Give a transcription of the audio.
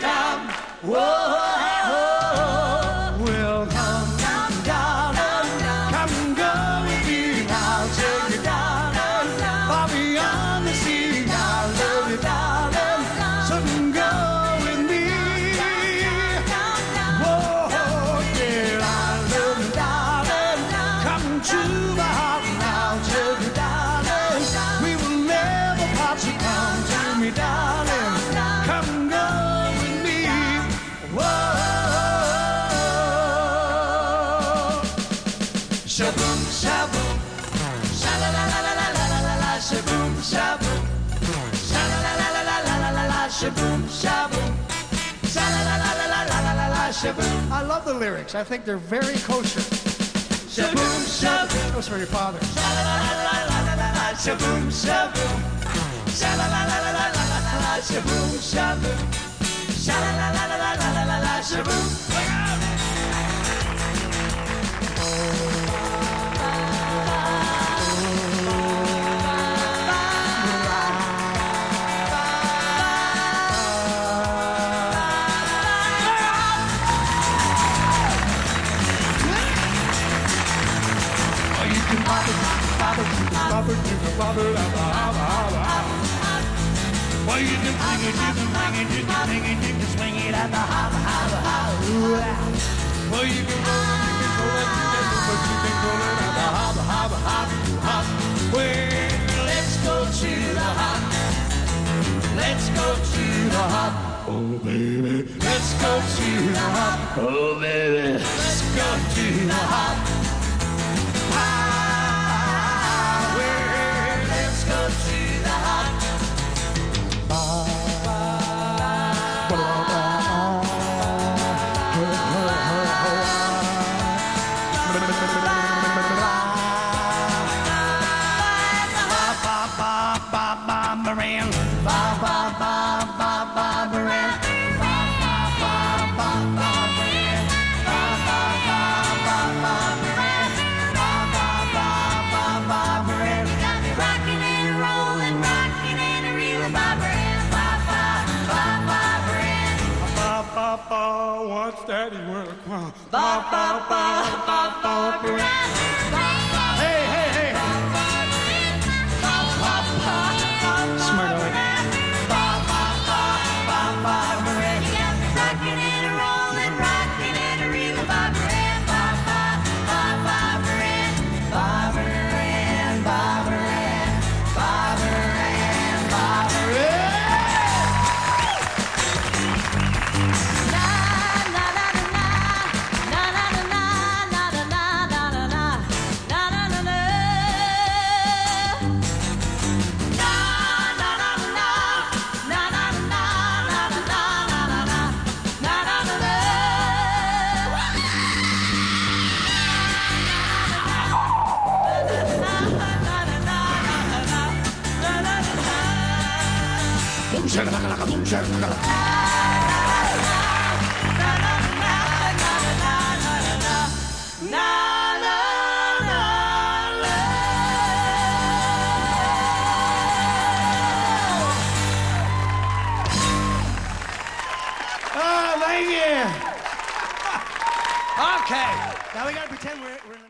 freedom. Whoa. Shaboom, shaboom, sha la la la la la la la la la, shaboom, shaboom, sha la la la la la la la la la, shaboom, shaboom, sha la la la la la la la la la, shaboom. I love the lyrics. I think they're very kosher. Shaboom, shaboom. Was for your father. Sha la la la la la la la la, shaboom, shaboom, sha la la la la la la la la shaboom, shaboom, sha la la la la la la la la, shaboom. Bother, you can bother, bother, bother, bother. Well, you can sing it, you can sing it, you can sing it, you can swing it at the hopper, hopper, hopper. Well, you can roll it, you can roll it, you can roll it, you can roll it at the hopper, hopper, hopper, hopper. Well, let's go to the hop. Let's go to the hop. Oh, baby. Let's go to the hop. Oh, baby. Let's go to the hop. Barbara Ann. Ba ba ba ba Barbara Ann. Ba ba ba ba Barbara Ann. Ba ba ba ba Barbara Ann. Ba ba ba ba Barbara Ann. We got me rocking and rolling, rocking and a real ba Ba ba ba Barbara Ann. Ba ba ba. ba daddy Ba across. Ba ba ba ba Barbara Ann. Ah, thank you. okay. Now we gotta pretend we're, we're.